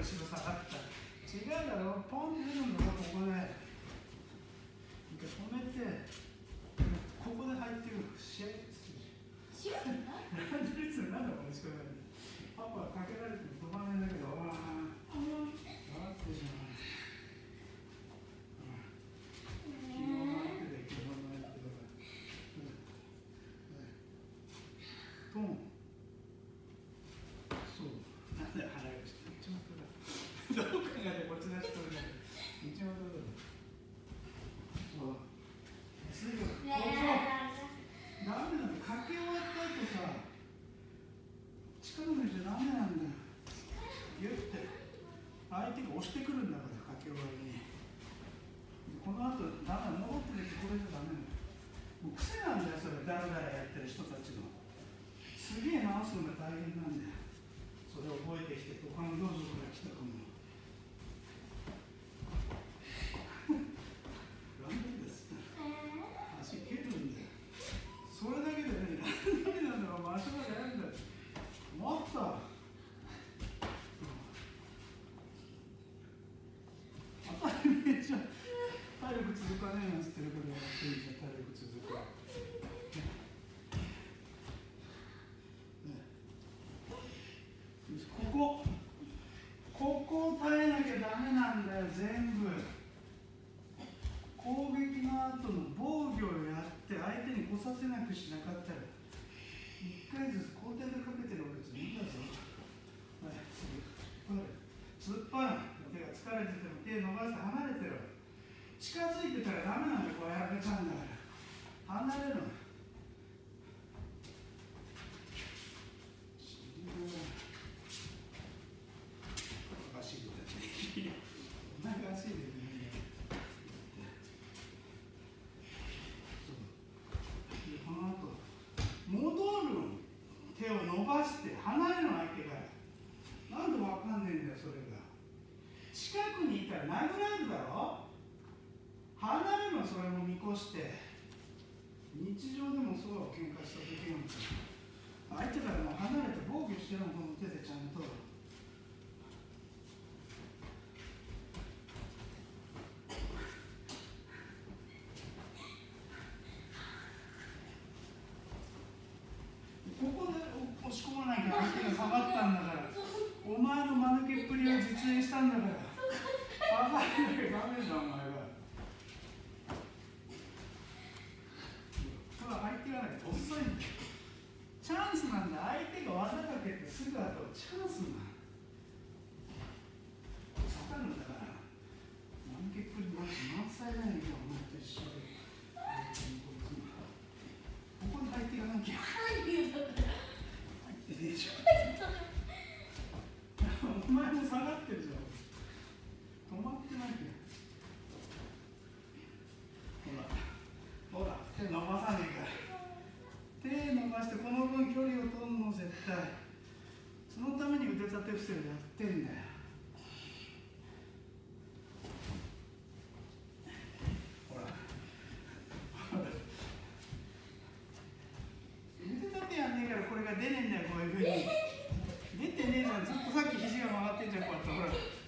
後ろ下がった違うだろポンって出るん。だろここで一回止めてここで入ってくる試合シュッてななん。でいつなん。だこの仕方パパはかけられても止まらないん。だけどわあ笑ってじゃない昨日の相手で昨日の相手だからトンそうなんで払いをして一番だどう考えてこっち出してるんだけど一番だそうすぐここダメなんだかけ終わった後さ力抜いちゃダメなんだよギュッて押してくるんだからかけ終わりに。この後だんだん戻ってきてこれじゃダメなもう癖なんだよそれ。ダラダラやってる人たちの。すげえ直すのが大変なんだよ。それを覚えてきて他の道場から来た子もランドです足蹴るんだよそれだけでね、何なんだろう、足までやるんだよ。もっと。当たり前じゃ。体力続かねえなんつってるけど、やってんじゃん、体力続く。ねここ、ここを耐えなきゃダメなんだよ、全部。攻撃の後の防御をやって相手に来させなくしなかったら一回ずつ交代でかけてるわけじゃないんだぞはい突っ張る手が疲れてても手伸ばして離れて近づいてたらダメなんだよこうやられちゃうんだから離れるの足でお前が足でねでこの後戻る手を伸ばして離れるの相手からなんでわかんねえんだよそれが近くにいたら殴られる。それも見越して日常でもそう喧嘩した時なんか相手からも離れて防御してるのこの手でちゃんと。ここで押し込まなきゃ相手が下がったんだから。お前の間抜けっぷりを実演したんだから。下がらなきゃダメじゃんお前はただ相手がね遅いんだよ。チャンスなんだ。相手が技かけてすぐ後チャンスなんだがるんだから間抜けっぷりなんて満載だよねお前と一緒でここに相手がなきゃ入ってねえじゃんお前も下がってるじゃん止まってないけどほらほら手伸ばさねえから手伸ばしてこの分距離を取るの絶対そのために腕立て伏せをやってんだよ。ほら。腕立てやんねえからこれが出ねえんだよこういうふうに。出てねえじゃん。ずっとさっき肘が曲がってんじゃんこうやって。ほら。